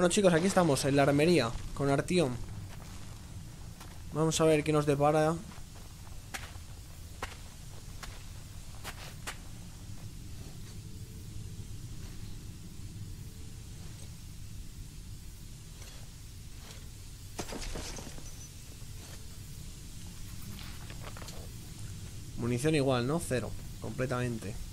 Bueno chicos, aquí estamos, en la armería Con Artión Vamos a ver qué nos depara. Munición igual, ¿no? Cero, completamente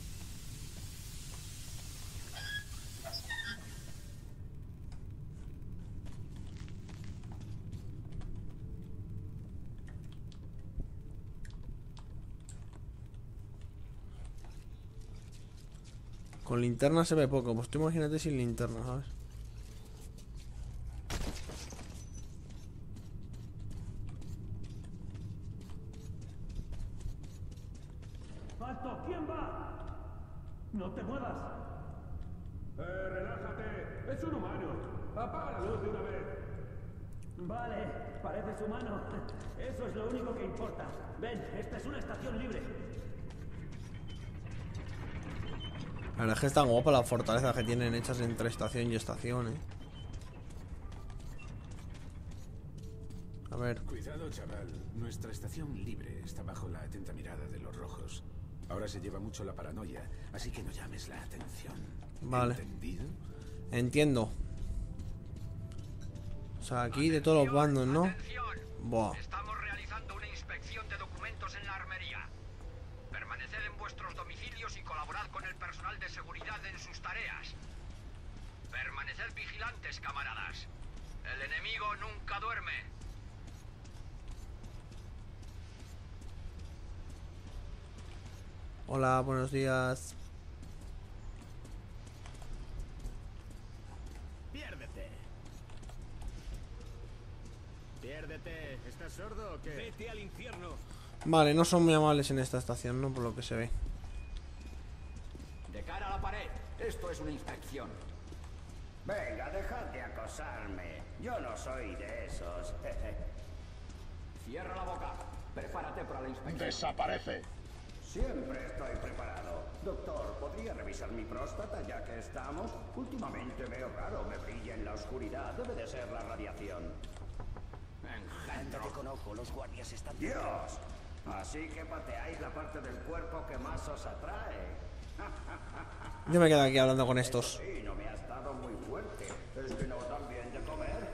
Con linterna se ve poco, pues tú imagínate sin linterna, ¿sabes? ¡Alto! ¿Quién va? ¡No te muevas! Eh, relájate. Es un humano. Apaga la luz de una vez. Vale, pareces humano. Eso es lo único que importa. Ven, esta es una estación libre. La verdad es que está guapa la fortaleza que tienen hechas entre estación y estación, eh. A ver, Cuidado, chaval. Nuestra estación libre está bajo la atenta mirada de los rojos. Ahora se lleva mucho la paranoia, así que no llames la atención. Vale. ¿Entendido? entiendo. O sea, aquí de todos los bandos, ¿no? Atención. Buah. Estamos realizando una inspección de documentos en la armería. Permaneced en vuestros domicilios y colaborad con el personal de seguridad en sus tareas. Permaneced vigilantes, camaradas. El enemigo nunca duerme. Hola, buenos días. Piérdete. Piérdete. ¿Estás sordo o qué? Vete al infierno. Vale, no son muy amables en esta estación, ¿no? Por lo que se ve. Cara a la pared. Esto es una inspección. Venga, dejad de acosarme. Yo no soy de esos. Cierra la boca. Prepárate para la inspección. Desaparece. Siempre estoy preparado. Doctor, ¿podría revisar mi próstata ya que estamos? Últimamente veo raro, me brilla en la oscuridad. Debe de ser la radiación. Engendro. con ojo, los guardias están... ¡Dios! Así que pateáis la parte del cuerpo que más os atrae. Yo me quedo aquí hablando con estos. Sí, no me ha estado muy fuerte. Es que no dan bien de comer.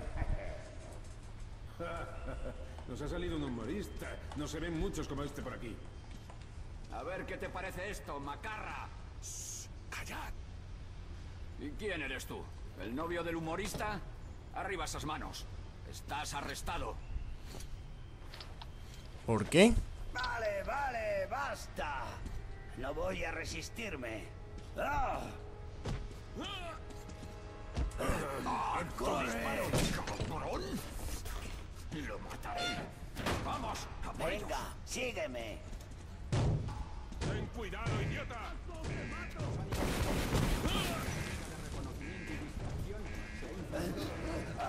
Nos ha salido un humorista. No se ven muchos como este por aquí. A ver qué te parece esto, macarra. ¡Callad! ¿Y quién eres tú? ¿El novio del humorista? Arriba esas manos. Estás arrestado. ¿Por qué? Vale, vale, basta. No voy a resistirme. ¡Ah! ¡Cabrón! Lo mataré. ¡Vamos! Venga, sígueme. ¡Ten cuidado, idiota!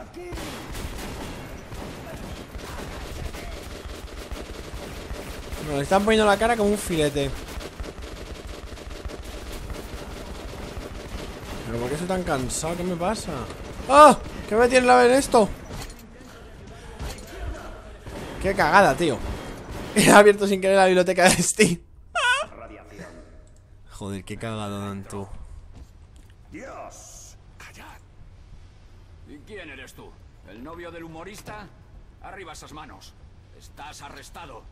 Aquí. Nos están poniendo la cara como un filete. ¿Pero por qué estoy tan cansado? ¿Qué me pasa? ¡Ah! ¿Qué me tiene la ver esto? ¡Qué cagada, tío! He abierto sin querer la biblioteca de Steam. Joder, qué cagado dan tú. Dios. ¡Callad! ¿Y quién eres tú? ¿El novio del humorista? Arriba esas manos. Estás arrestado.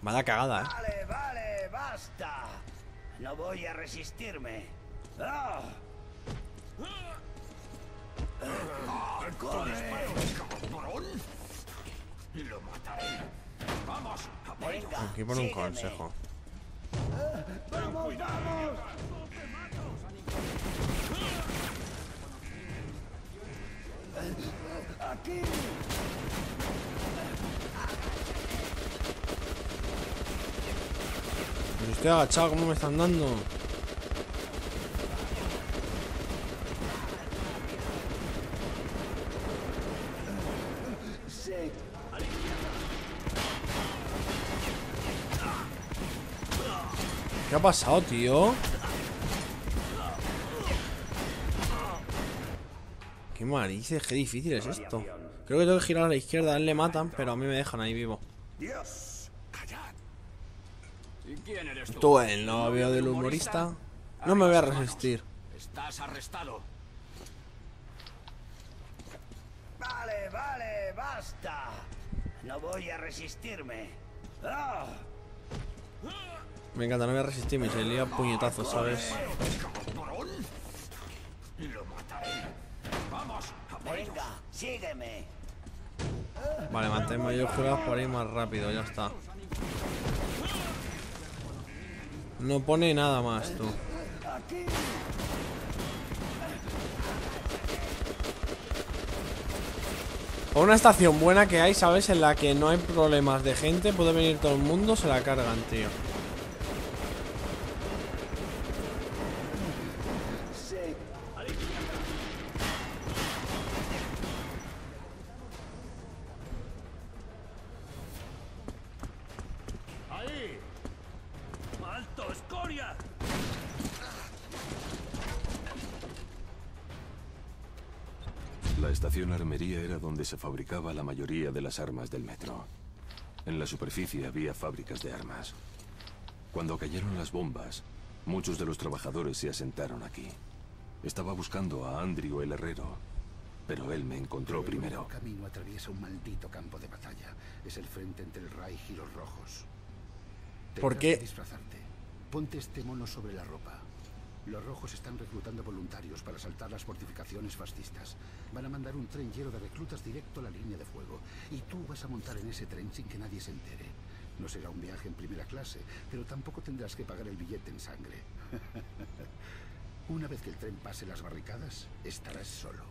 Vaya cagada, eh. Vale, vale, basta. No voy a resistirme. ¡Ah! ¡Cabrón! Lo mataré. ¡Vamos! Venga, Aquí por un sígueme. consejo. ¡Vamos, vamos! Aquí. Pues estoy agachado, ¿cómo me están dando? ¿Qué ha pasado, tío? narices, qué difícil es esto. Creo que tengo que girar a la izquierda, a él le matan, pero a mí me dejan ahí vivo. Dios. Callad. ¿Y quién eres tú? Tú, el novio del humorista. No me voy a resistir. Estás arrestado. Vale, vale, basta. No voy a resistirme. ¡Ah! Me encanta, no voy a resistirme y se lía puñetazos, ¿sabes? Lo mataré. Vamos, Venga, sígueme. Vale, mantén mayor jugadas por ahí más rápido, ya está. No pone nada más, tú. O una estación buena que hay, ¿sabes? En la que no hay problemas de gente, puede venir todo el mundo, se la cargan, tío. Se fabricaba la mayoría de las armas del metro. En la superficie había fábricas de armas. Cuando cayeron las bombas, muchos de los trabajadores se asentaron aquí. Estaba buscando a Andrew el herrero, pero él me encontró primero. El camino atraviesa un maldito campo de batalla. Es el frente entre el Reich y los rojos. ¿Por qué? disfrazarte. Ponte este mono sobre la ropa. Los rojos están reclutando voluntarios para saltar las fortificaciones fascistas. Van a mandar un tren lleno de reclutas directo a la línea de fuego. Y tú vas a montar en ese tren sin que nadie se entere. No será un viaje en primera clase, pero tampoco tendrás que pagar el billete en sangre. Una vez que el tren pase las barricadas, estarás solo.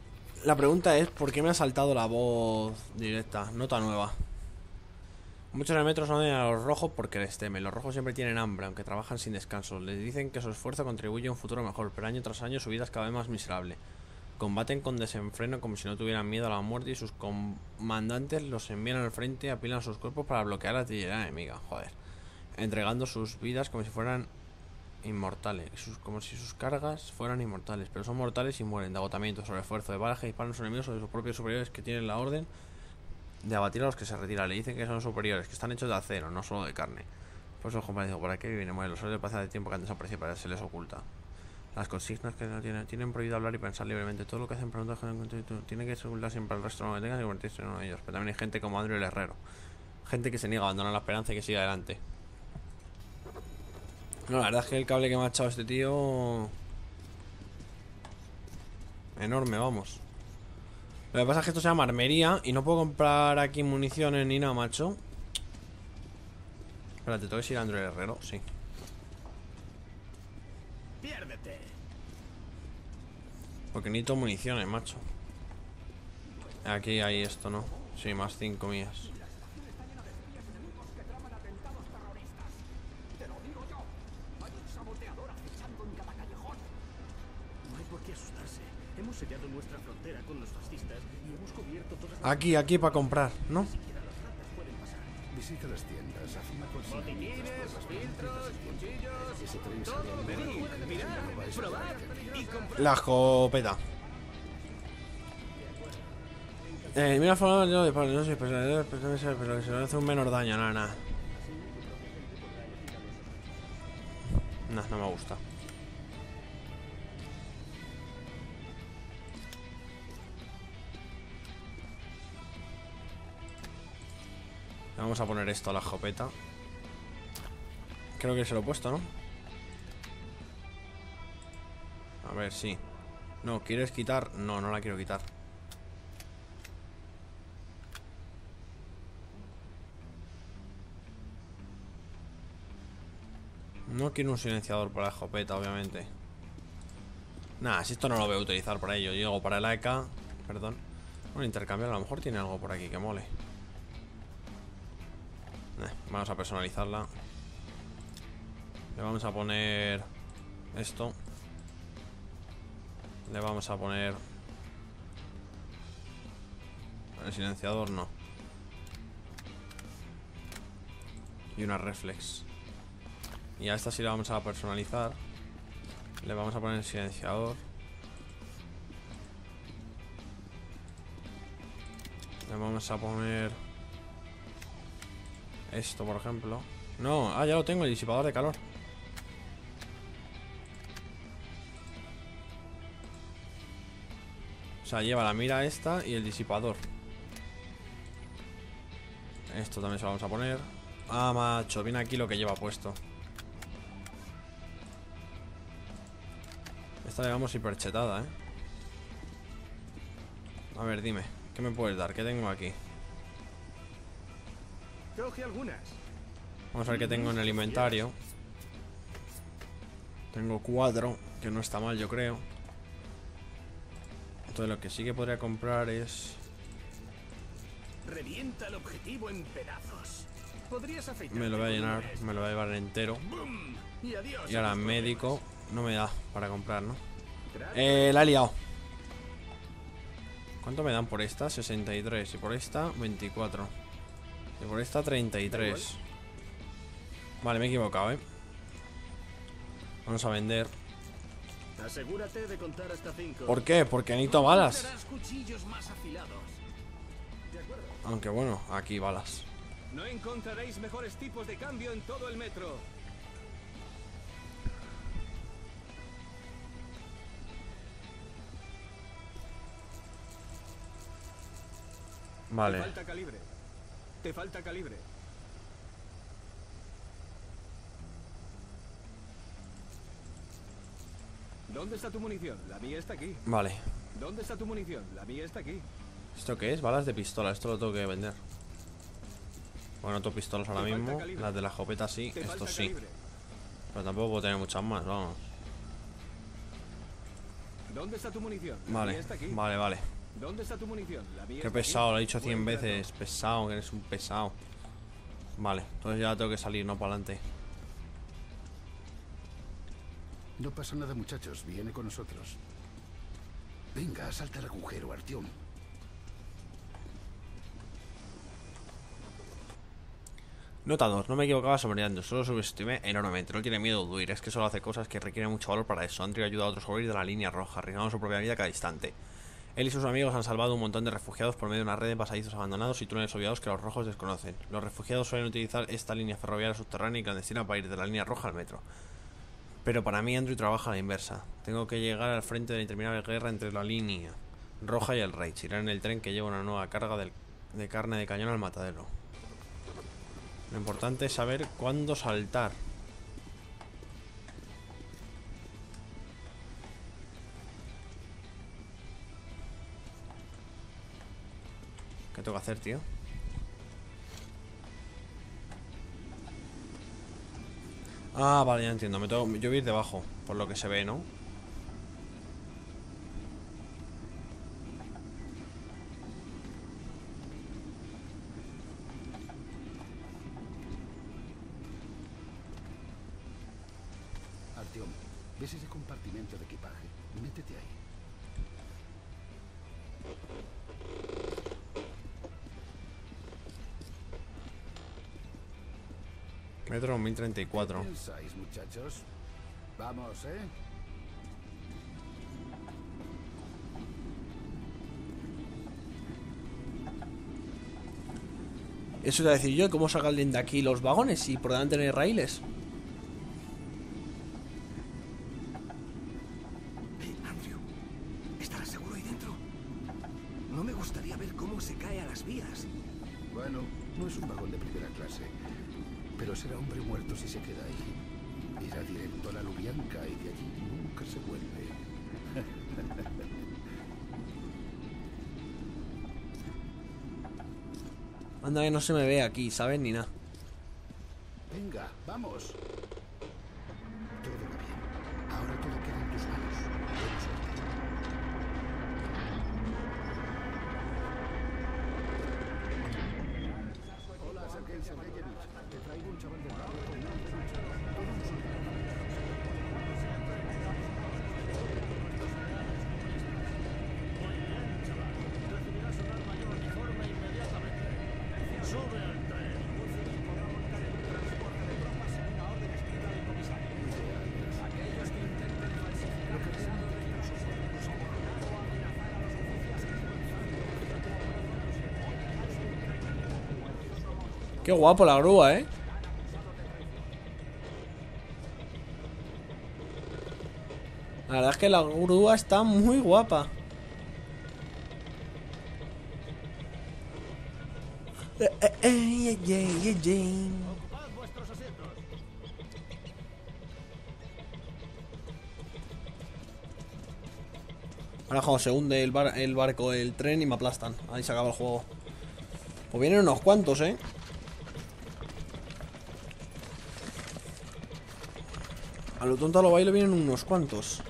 La pregunta es, ¿por qué me ha saltado la voz directa? Nota nueva. Muchos en el metro son a los rojos porque les temen. Los rojos siempre tienen hambre, aunque trabajan sin descanso. Les dicen que su esfuerzo contribuye a un futuro mejor, pero año tras año su vida es cada vez más miserable. Combaten con desenfreno como si no tuvieran miedo a la muerte y sus comandantes los envían al frente y apilan sus cuerpos para bloquear la artillería enemiga. Joder. Entregando sus vidas como si fueran inmortales, sus- como si sus cargas fueran inmortales, pero son mortales y mueren de agotamiento, sobreesfuerzo, de balas que disparan a enemigos o de sus propios superiores que tienen la orden de abatir a los que se retiran. Le dicen que son superiores, que están hechos de acero, no solo de carne. Por eso, compañero, ¿para qué viven? Bueno, los soles de paz de tiempo que han desaparecido para se les oculta. Las consignas que no tienen, tienen prohibido hablar y pensar libremente. Todo lo que hacen preguntas tienen que ocultar siempre al resto, no tengan y convertirse en uno de ellos. Pero también hay gente como Andrew el Herrero. Gente que se niega a abandonar la esperanza y que sigue adelante. No, la verdad es que el cable que me ha echado este tío. Enorme, vamos. Lo que pasa es que esto se llama armería y no puedo comprar aquí municiones ni nada, macho. Espérate, tengo que ir a Andrew Herrero, sí. Piérdete. Porque necesito municiones, macho. Aquí hay esto, ¿no? Sí, más 5 mías. Aquí, aquí para comprar, ¿no? Visita las tiendas. La escopeta. Eh, mira, forma yo de no sé, pero se le hace un menor daño, nada, nada. No, no me gusta. Vamos a poner esto a la escopeta. Creo que se lo he puesto, ¿no? A ver, sí. No, ¿quieres quitar? No, no la quiero quitar. No quiero un silenciador para la escopeta, obviamente. Nada, si esto no lo voy a utilizar para ello. Llego para el AK. Perdón. Un intercambio, a lo mejor tiene algo por aquí que mole. Eh, vamos a personalizarla. Le vamos a poner esto. Le vamos a poner el silenciador no. Y una reflex. Y a esta sí la vamos a personalizar. Le vamos a poner el silenciador. Le vamos a poner... Esto, por ejemplo. No, ah, ya lo tengo, el disipador de calor. O sea, lleva la mira esta y el disipador. Esto también se lo vamos a poner. Ah, macho, viene aquí lo que lleva puesto. Esta le damos hiperchetada, ¿eh? A ver, dime, ¿qué me puedes dar? ¿Qué tengo aquí? Coge algunas. Vamos a ver qué tengo en el inventario. Tengo cuatro, que no está mal, yo creo. Entonces lo que sí que podría comprar es... Revienta el objetivo en pedazos. Podrías. Me lo voy a llenar, me lo voy a llevar entero. Y adiós. Y ahora médico no me da para comprar, ¿no? Eh, la he liado. ¿Cuánto me dan por esta? 63. Y por esta, 24. Y por esta, 33. Vale, me he equivocado, ¿eh? Vamos a vender. Asegúrate de contar hasta cinco. ¿Por qué? Porque necesito balas. Aunque bueno, aquí balas. No encontraréis mejores tipos de cambio en todo el metro. Vale. falta calibre. Te falta calibre. ¿Dónde está tu munición? La mía está aquí. Vale. ¿Dónde está tu munición? La mía está aquí. ¿Esto qué es? Balas de pistola. Esto lo tengo que vender. Bueno, tengo pistolas ahora mismo. calibre. Las de la escopeta sí. Te Esto sí. calibre. Pero tampoco puedo tener muchas más, vamos. ¿Dónde está tu munición? La Vale, mía está aquí. vale, vale. ¿Dónde está tu munición? La mía Qué pesado, lo he dicho 100 Buen trato. veces. Pesado, que eres un pesado. Vale, entonces ya tengo que salir, no para adelante. No pasa nada, muchachos. Viene con nosotros. Venga, salta el agujero, Artión. Nota 2, no me equivocaba sobrellando, solo subestimé enormemente. No tiene miedo de huir, es que solo hace cosas que requieren mucho valor para eso. Andrew ayuda a otros a huir de la línea roja, arriesgando su propia vida cada instante. Él y sus amigos han salvado un montón de refugiados por medio de una red de pasadizos abandonados y túneles olvidados que los rojos desconocen. Los refugiados suelen utilizar esta línea ferroviaria subterránea y clandestina para ir de la línea roja al metro. Pero para mí Andrew trabaja a la inversa. Tengo que llegar al frente de la interminable guerra entre la línea roja y el Reich. Irán en el tren que lleva una nueva carga de carne de cañón al matadero. Lo importante es saber cuándo saltar. Tengo que hacer, tío? Ah, vale, ya entiendo. Me tengo, yo voy ir debajo, por lo que se ve, ¿no? Metro 1034. ¿Qué pensáis, muchachos? Vamos, ¿eh? Eso iba a decir yo, ¿cómo saca alguien de aquí los vagones y por delante no hay raíles? Que no se me ve aquí, ¿sabes? Ni nada. Venga, vamos. Guapo la grúa, ¿eh? La verdad es que la grúa está muy guapa. Ahora cuando se hunde el, bar- el barco, el tren y me aplastan. Ahí se acaba el juego. Pues vienen unos cuantos, ¿eh? A lo tonto lo baile vienen unos cuantos.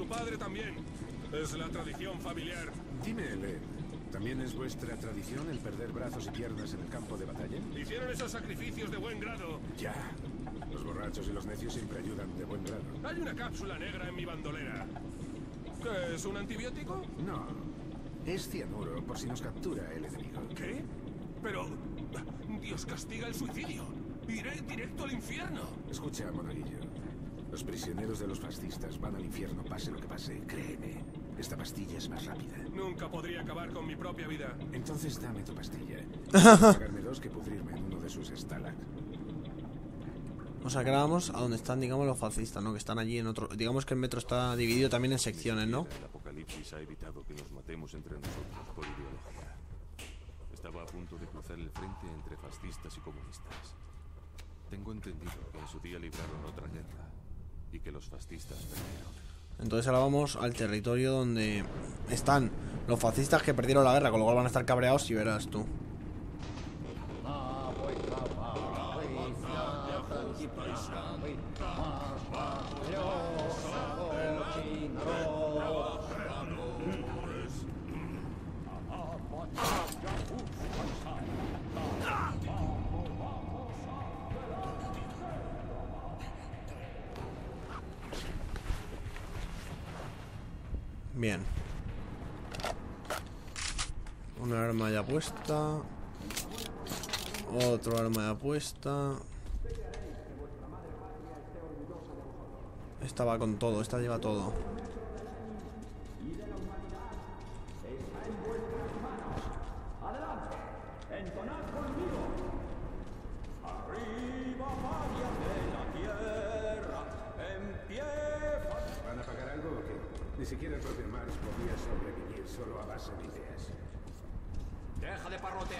Su padre también. Es la tradición familiar. Dime, Ellen, ¿también es vuestra tradición el perder brazos y piernas en el campo de batalla? Hicieron esos sacrificios de buen grado. Ya. Los borrachos y los necios siempre ayudan de buen grado. Hay una cápsula negra en mi bandolera. ¿Qué es un antibiótico? No. Es cianuro por si nos captura el enemigo. ¿Qué? Pero... Dios castiga el suicidio. Iré directo al infierno. Escucha, monaguillo. Los prisioneros de los fascistas van al infierno pase lo que pase. Créeme. Esta pastilla es más rápida. Nunca podría acabar con mi propia vida. Entonces dame tu pastilla. Pagarme dos que pudrirme en uno de sus stalag. O sea, que ahora vamos a donde están, digamos, los fascistas, ¿no? Que están allí en otro... Digamos que el metro está dividido también en secciones, ¿no? El apocalipsis ha evitado que nos matemos entre nosotros por ideología. Estaba a punto de cruzar el frente entre fascistas y comunistas. Tengo entendido que en su día libraron otra guerra y que los fascistas perdieron. Entonces ahora vamos al territorio donde están los fascistas que perdieron la guerra, con lo cual van a estar cabreados y verás tú. Arma ya puesta. Otro arma ya puesta. Esta va con todo, esta lleva todo. Arriba, varias de la tierra. En pie, ¿Van a pagar algo o qué? Ni siquiera el propio Marx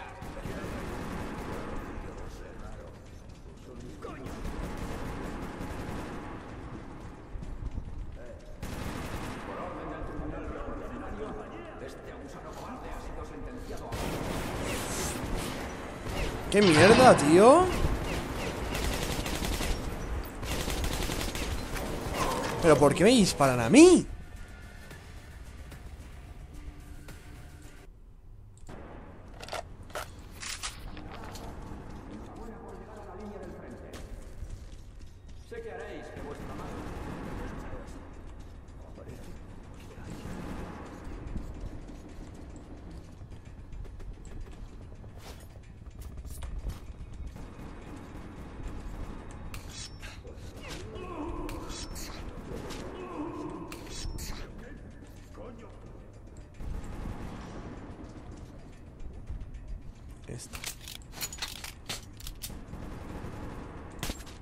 podía sobrevivir solo a base de ideas. Deja de parlotear. ¡Qué mierda, tío! ¿Pero por qué me disparan a mí?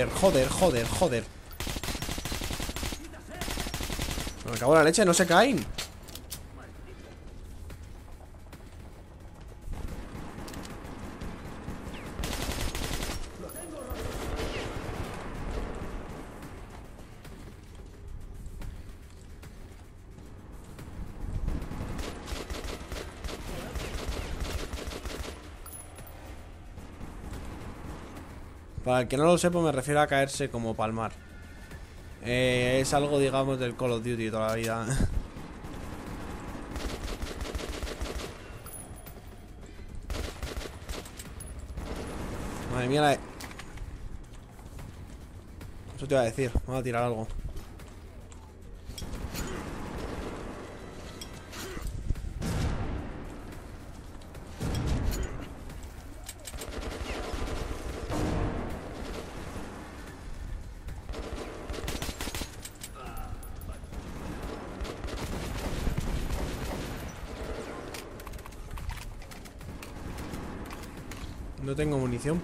Joder, joder, joder, joder. Me acabo la leche, no se caen. El que no lo sepa, me refiero a caerse como palmar. Eh, es algo, digamos, del Call of Duty toda la vida. Madre mía, la. Eso te iba a decir, vamos a tirar algo.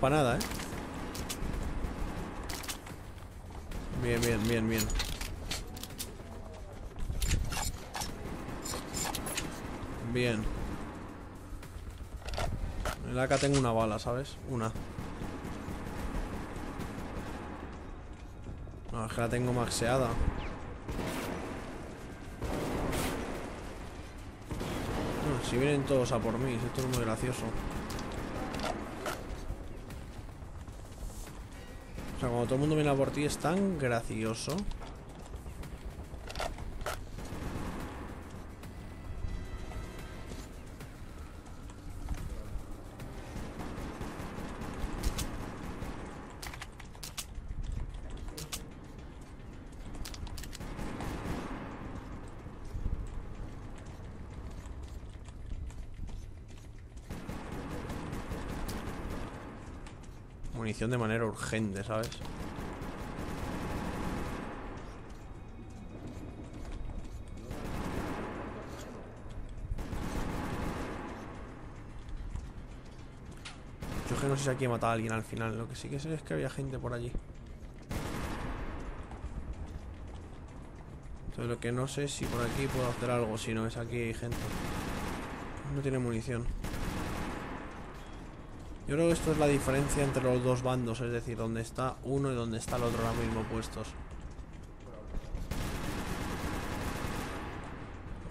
Para nada, ¿eh? Bien, bien, bien, bien. Bien. En la AK tengo una bala, ¿sabes? Una. Es que la tengo maxeada. Si vienen todos a por mí, esto es muy gracioso. O sea, cuando todo el mundo viene a por ti es tan gracioso. Munición de manera urgente, ¿sabes? Yo que no sé si aquí he matado a alguien al final. Lo que sí que sé es que había gente por allí. Entonces lo que no sé es si por aquí puedo hacer algo. Si no es aquí hay gente. No tiene munición. Yo creo que esto es la diferencia entre los dos bandos, es decir, donde está uno y donde está el otro ahora mismo puestos.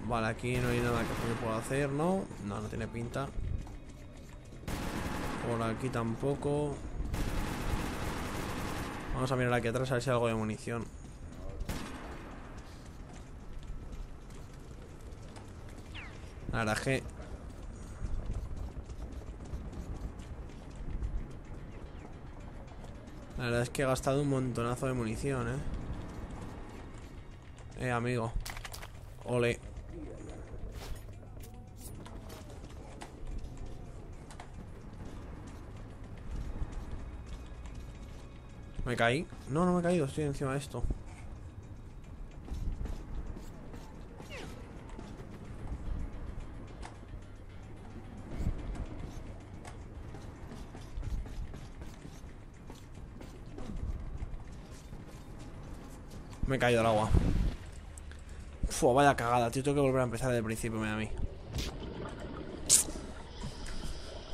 Vale, aquí no hay nada que pueda hacer, ¿no? No, no tiene pinta. Por aquí tampoco. Vamos a mirar aquí atrás a ver si hay algo de munición. La verdad La verdad es que he gastado un montonazo de munición, ¿eh? Eh, amigo. Ole. ¿Me caí? No, no me he caído, estoy encima de esto. Me he caído al agua. Fua, vaya cagada, tío. Tengo que volver a empezar desde el principio, mira a mí.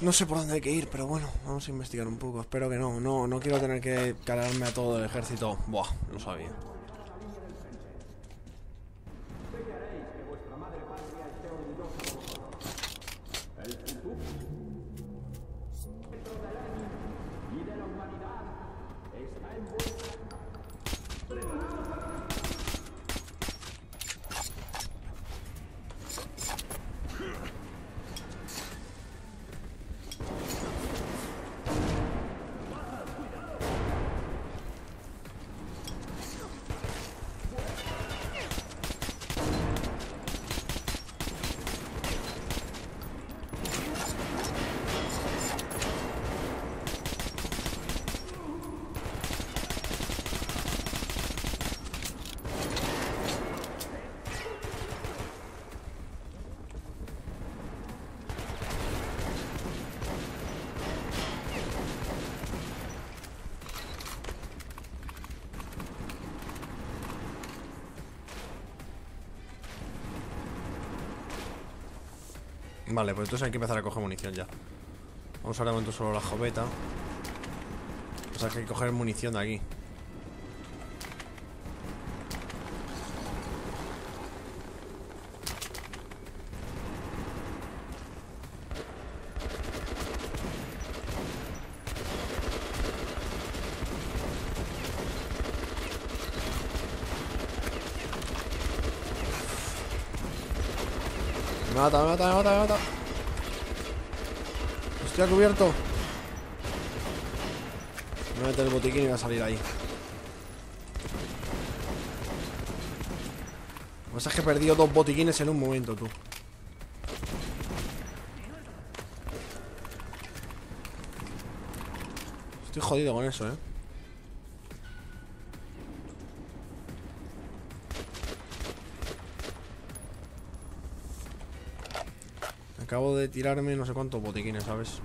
No sé por dónde hay que ir, pero bueno, vamos a investigar un poco. Espero que no. No, no quiero tener que cargarme a todo el ejército. Buah, lo sabía. Vale, pues entonces hay que empezar a coger munición ya. Vamos ahora de momento solo la joveta. O sea hay que coger munición de aquí. Mata, me mata, me mata, me mata. Estoy a cubierto. Me voy a meter el botiquín y voy a salir ahí. Lo que pasa es que he perdido dos botiquines en un momento, tú. Estoy jodido con eso, eh. Acabo de tirarme no sé cuántos botiquines, ¿sabes?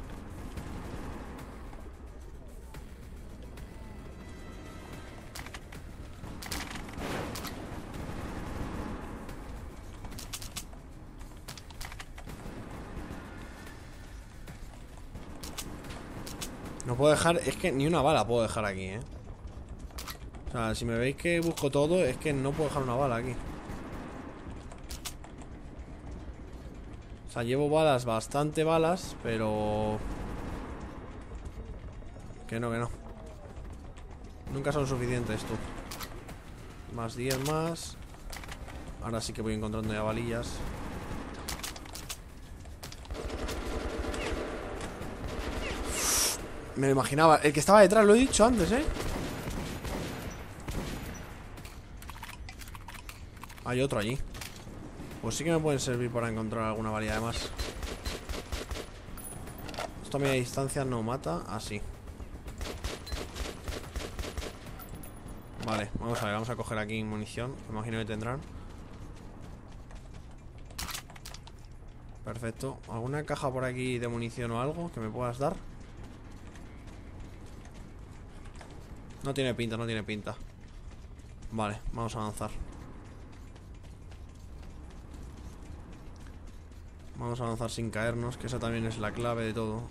No puedo dejar, es que ni una bala puedo dejar aquí, ¿eh? O sea, si me veis que busco todo, es que no puedo dejar una bala aquí. Sea, llevo balas, bastante balas, pero... Que no, que no. Nunca son suficientes, tú. Más 10 más. Ahora sí que voy encontrando ya balillas. Me lo imaginaba. El que estaba detrás, lo he dicho antes, ¿eh? Hay otro allí. Pues sí que me pueden servir para encontrar alguna variedad más. Esto a media distancia no mata. Así. Vale, vamos a ver. Vamos a coger aquí munición. Me imagino que tendrán. Perfecto. ¿Alguna caja por aquí de munición o algo que me puedas dar? No tiene pinta, no tiene pinta. Vale, vamos a avanzar. Vamos a avanzar sin caernos, que esa también es la clave de todo.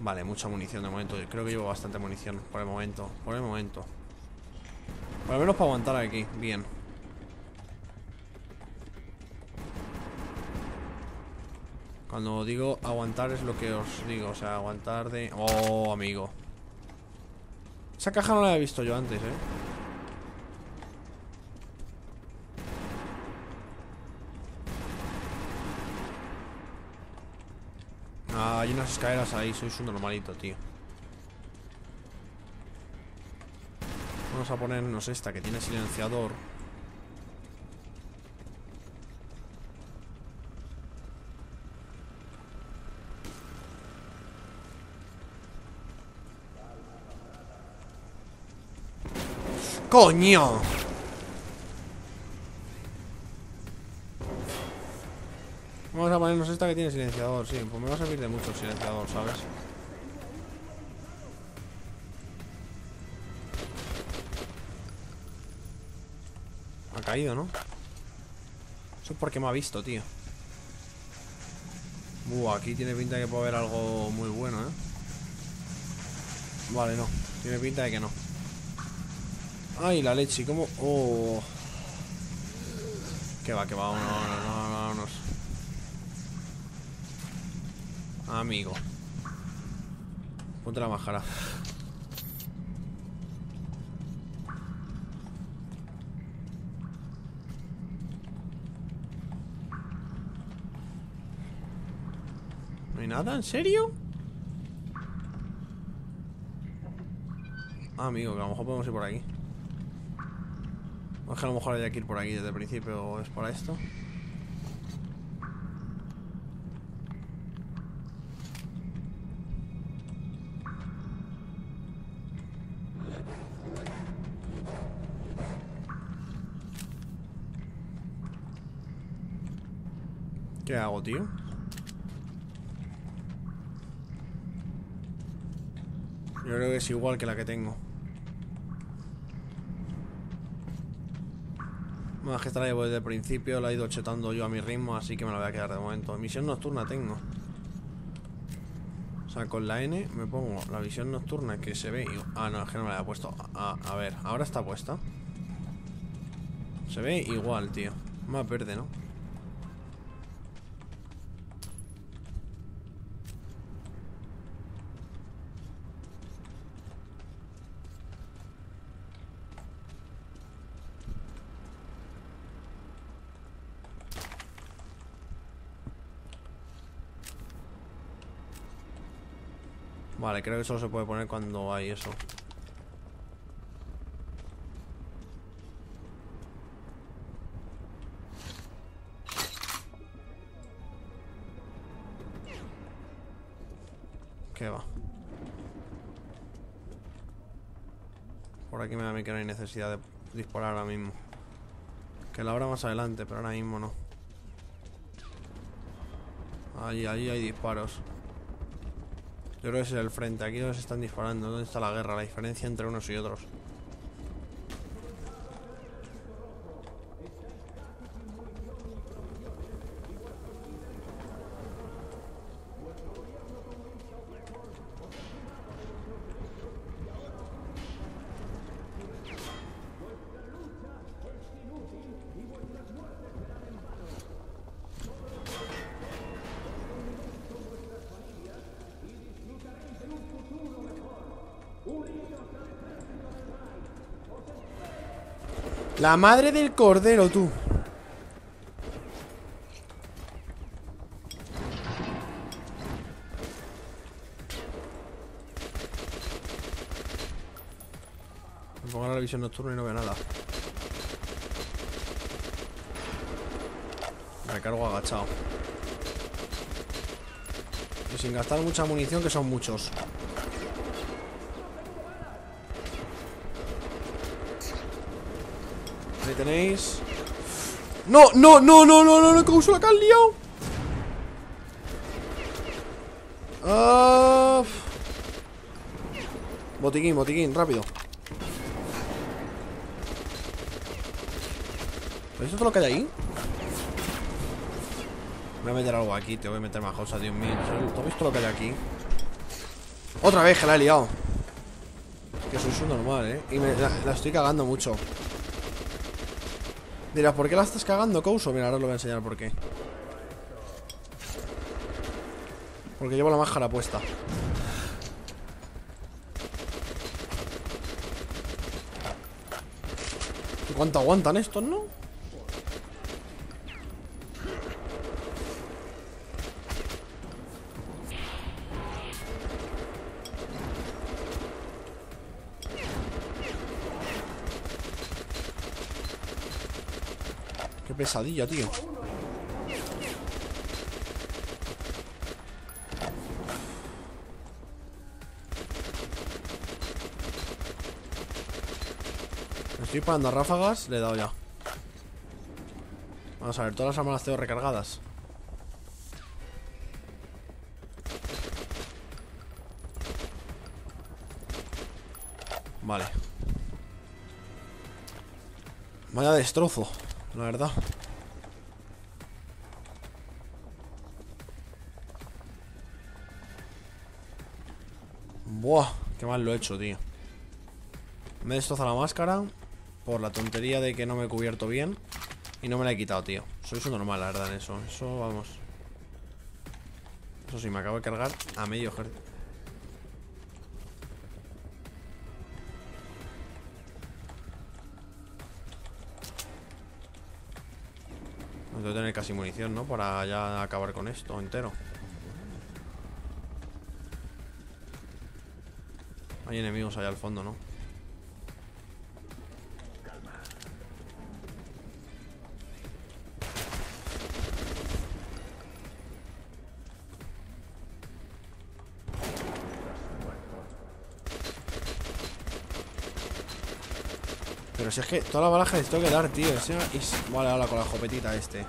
Vale, mucha munición de momento. Creo que llevo bastante munición por el momento. Por el momento. Por lo menos para aguantar aquí. Bien. Cuando digo aguantar es lo que os digo. O sea, aguantar de... Oh, amigo. Esa caja no la había visto yo antes, ¿eh? Ah, hay unas escaleras ahí, sois un normalito, tío. Vamos a ponernos esta que tiene silenciador. ¡Coño! Vamos a ponernos esta que tiene silenciador, sí. Pues me va a servir de mucho el silenciador, ¿sabes? Ha caído, ¿no? Eso es porque me ha visto, tío. Buah, aquí tiene pinta de que puede haber algo muy bueno, ¿eh? Vale, no. Tiene pinta de que no. Ay, la leche, ¿cómo? Oh. Que va, que va, vámonos, vámonos, vámonos. Amigo. Ponte la máscara. ¿No hay nada? ¿En serio? Ah, amigo, que a lo mejor podemos ir por aquí. O es que a lo mejor hay que ir por aquí desde el principio es para esto. ¿Qué hago, tío? Yo creo que es igual que la que tengo. Más que esta la llevo desde el principio, la he ido chetando yo a mi ritmo, así que me la voy a quedar de momento. Misión nocturna tengo. O sea, con la N me pongo la visión nocturna que se ve... y- Ah, no, es que no me la había puesto. A ver, ahora está puesta. Se ve igual, tío. Más verde, ¿no? Vale, creo que solo se puede poner cuando hay eso. ¿Qué va? Por aquí me da a mí que no hay necesidad de disparar ahora mismo. Que la habrá más adelante, pero ahora mismo no. Ahí, ahí hay disparos. Yo creo que ese es el frente. Aquí se están disparando. ¿Dónde está la guerra? La diferencia entre unos y otros. La madre del cordero, tú. Me pongo la visión nocturna y no veo nada. Recargo agachado. Y sin gastar mucha munición, que son muchos. Ahí tenéis. ¡No, no, no, no, no, no! no ¡Causa la que has liado! Ah, Botiquín, botiquín, rápido. ¿Pero es todo lo que hay ahí? Voy a meter algo aquí, te voy a meter más cosas, Dios mío. ¿Tú has visto lo que hay aquí? Otra vez que la he liado. Que soy un normal, ¿eh? Y me, la, la estoy cagando mucho. Dirás, ¿por qué la estás cagando, Couso? Mira, ahora os lo voy a enseñar por qué. Porque llevo la máscara puesta. ¿Y ¿Cuánto aguantan estos, no? Pesadilla, tío. Estoy parando ráfagas, le he dado ya. Vamos a ver, todas las armas las tengo recargadas. Vale. Vaya destrozo, la verdad. Buah, qué mal lo he hecho, tío. Me he destrozado la máscara por la tontería de que no me he cubierto bien y no me la he quitado, tío. Soy su normal, la verdad, en eso. Eso, vamos. Eso sí, me acabo de cargar a medio ejército. Casi munición, ¿no? Para ya acabar con esto entero. Hay enemigos allá al fondo, ¿no? Pero si es que toda la balaja les tengo que dar, tío. Ese es- Vale, ahora con la jopetita este.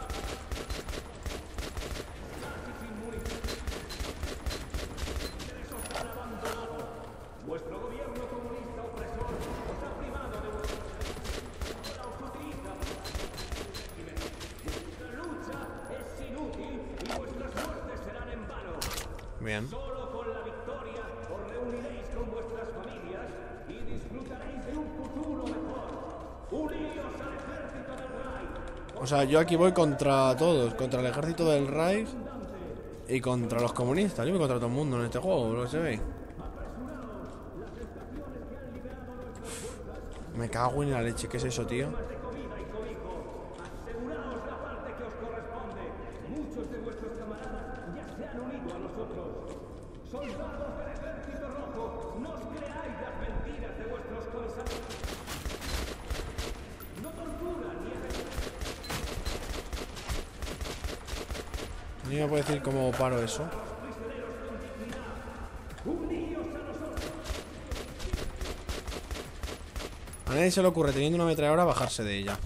Yo aquí voy contra todos. Contra el ejército del Reich y contra los comunistas. Yo voy contra todo el mundo en este juego, lo que se ve. Me cago en la leche. ¿Qué es eso, tío? Aseguraos la parte que os corresponde. Muchos de vuestros camaradas ya se han unido a nosotros. Soldados del ejército rojo, no os creáis las mentiras de vuestros comisarios. No torturan ni ejecutan. Ni me puede decir cómo paro eso. A nadie se le ocurre teniendo una ametralladora bajarse de ella.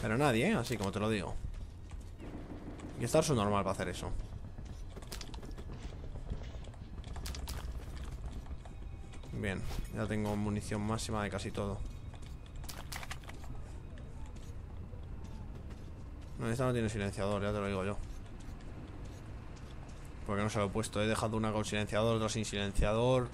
Pero nadie, ¿eh? Así como te lo digo. Hay que estar su normal para hacer eso. Bien, ya tengo munición máxima de casi todo. Esta no tiene silenciador, ya te lo digo yo. Porque no se lo he puesto. He dejado una con silenciador, otra sin silenciador.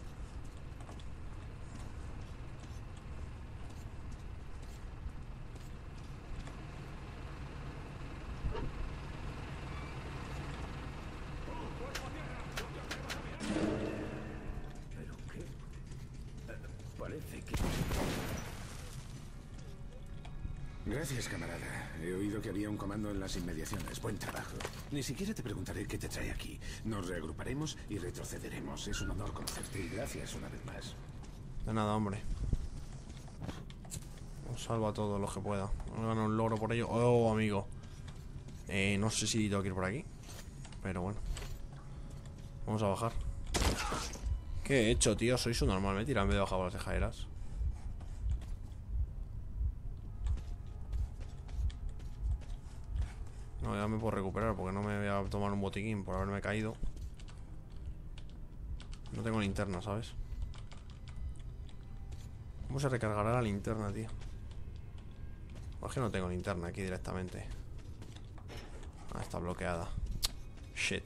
Parece que... Gracias, camarada. He oído que comando en las inmediaciones. Buen trabajo. Ni siquiera te preguntaré qué te trae aquí. Nos reagruparemos y retrocederemos. Es un honor conocerte y gracias una vez más. De nada, hombre. Os salvo a todos los que pueda. Gano un logro por ello. Oh, amigo. Eh, no sé si tengo que ir por aquí. Pero bueno. Vamos a bajar. ¿Qué he hecho, tío? Soy su normal. Me he vez de bajar por las escaleras. No, ya me puedo recuperar porque no me voy a tomar un botiquín por haberme caído. No tengo linterna, ¿sabes? ¿Cómo se recargará la linterna, tío? O es que no tengo linterna aquí directamente. Ah, está bloqueada. Shit.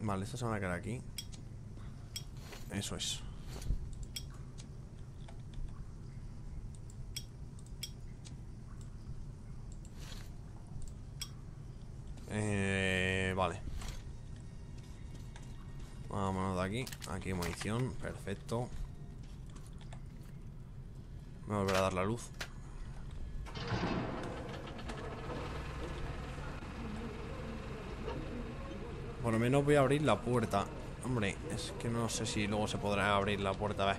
Vale, esta se van a quedar aquí. Eso es. Eh, vale. Vámonos de aquí. Aquí hay munición. Perfecto. Me volverá a dar la luz. Por lo menos voy a abrir la puerta. Hombre, es que no sé si luego se podrá abrir la puerta. A ver.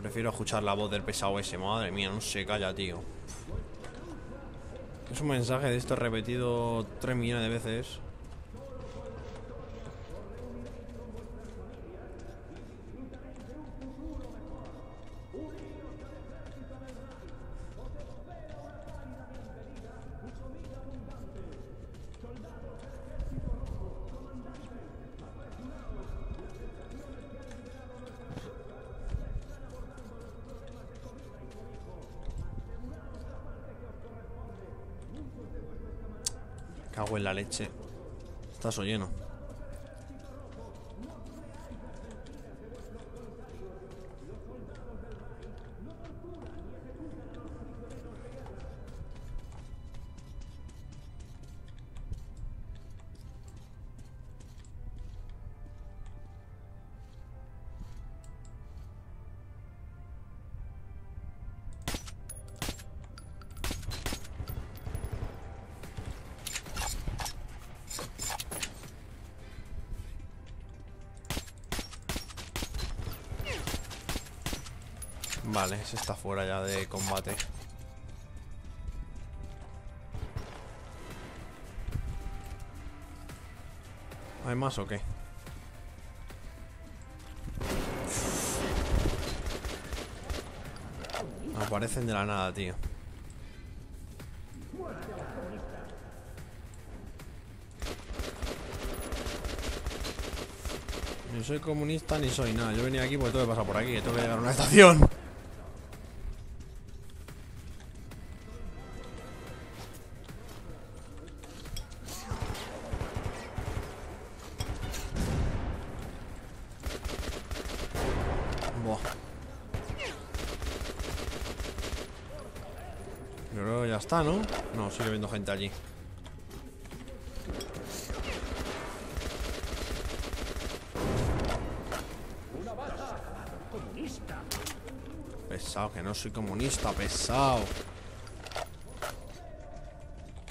Prefiero escuchar la voz del pesado ese. Madre mía, no se calla, tío. Es un mensaje de esto repetido tres millones de veces. Cago en la leche. Está lleno. Vale, ese está fuera ya de combate. ¿Hay más o qué? Aparecen de la nada, tío. Ni soy comunista ni soy nada. Yo venía aquí porque tengo que pasar por aquí, tengo que llegar a una estación. ¿No? No, sigue viendo gente allí. Pesado, que no soy comunista, pesado.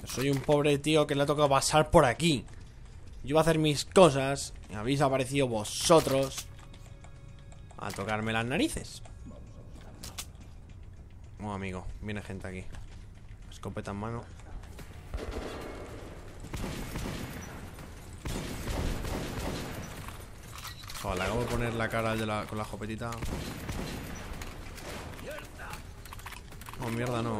Soy un pobre tío que le ha tocado pasar por aquí. Yo iba a hacer mis cosas y habéis aparecido vosotros a tocarme las narices. Oh, amigo, viene gente aquí. Escopeta en mano. Joder, le acabo de poner la cara con la escopetita. Oh, mierda, no.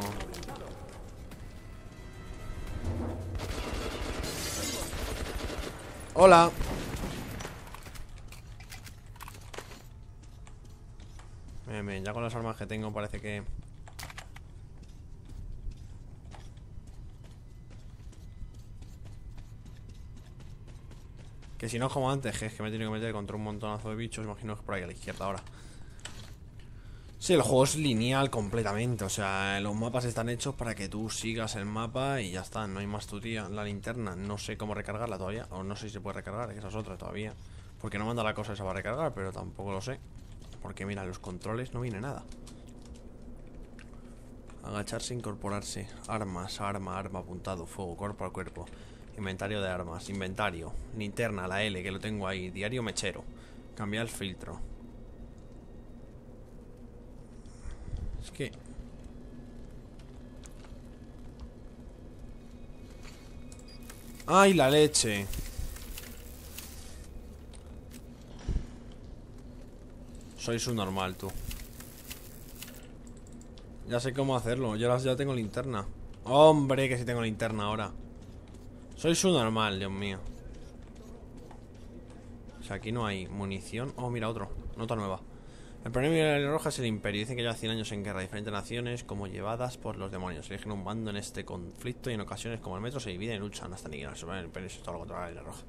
Hola. Bien, bien, ya con las armas que tengo parece que... Que si no es como antes, que es que me he tenido que meter contra un montonazo de bichos, imagino que es por ahí a la izquierda ahora. Sí, el juego es lineal completamente, o sea, los mapas están hechos para que tú sigas el mapa y ya está, no hay más tutía. La linterna, no sé cómo recargarla todavía, o no sé si se puede recargar, esa es otra todavía. Porque no manda la cosa esa para recargar, pero tampoco lo sé. Porque mira, los controles no viene nada. Agacharse, incorporarse. Armas, arma, arma, apuntado, fuego, cuerpo a cuerpo. Inventario de armas, inventario. Linterna, la L, que lo tengo ahí. Diario mechero. Cambiar el filtro. Es que... ¡Ay, la leche! Sois un normal, tú. Ya sé cómo hacerlo. Yo ya tengo linterna. Hombre, que si tengo linterna ahora. Sois un normal, Dios mío. O sea, aquí no hay munición. Oh, mira, otro. Nota nueva. El problema de la roja es el imperio. Dicen que lleva 100 años en guerra. Diferentes naciones como llevadas por los demonios. Eligen un bando en este conflicto y en ocasiones, como el metro, se dividen y luchan hasta aniquilarse. El imperio es todo lo contrario de la roja.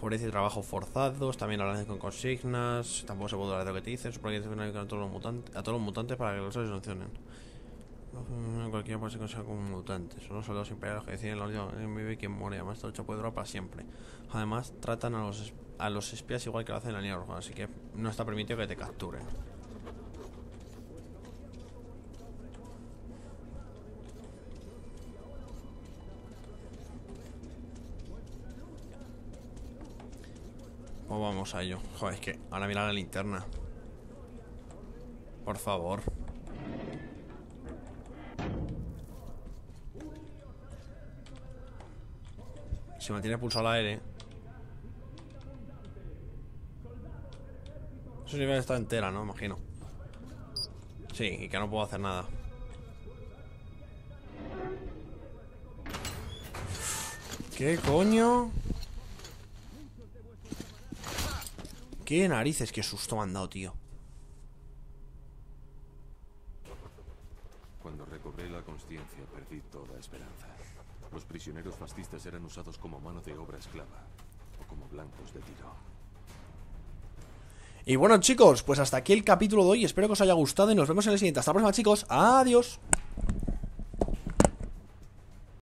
Pobreza y trabajo forzados, también hablan con consignas, tampoco se puede hablar de lo que te dicen, supongo que a todos los mutantes, a todos los mutantes para que los sancionen. Cualquiera puede ser considerado como un mutante. Son los soldados imperiales que deciden la quién vive y quién muere. Además, esta lucha puede durar para siempre. Además, tratan a los, a los espías igual que lo hacen en la línea roja, así que no está permitido que te capturen. Pues vamos a ello. Joder, es que ahora mira la linterna. Por favor. Se mantiene pulsado la L. Eso nivel está entera, ¿no? Imagino. Sí, y que no puedo hacer nada. ¿Qué coño? ¿Qué narices? Qué susto me han dado, tío. Cuando recobré la conciencia, perdí toda esperanza. Los prisioneros fascistas eran usados como mano de obra esclava o como blancos de tiro. Y bueno chicos, pues hasta aquí el capítulo de hoy. Espero que os haya gustado y nos vemos en el siguiente. Hasta la próxima chicos, adiós